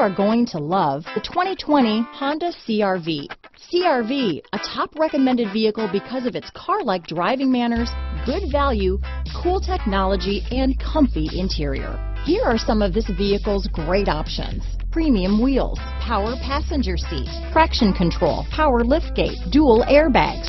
are going to love the 2020 Honda CRV. CRV, a top recommended vehicle because of its car-like driving manners, good value, cool technology, and comfy interior. Here are some of this vehicle's great options. Premium wheels, power passenger seat, traction control, power liftgate, dual airbags,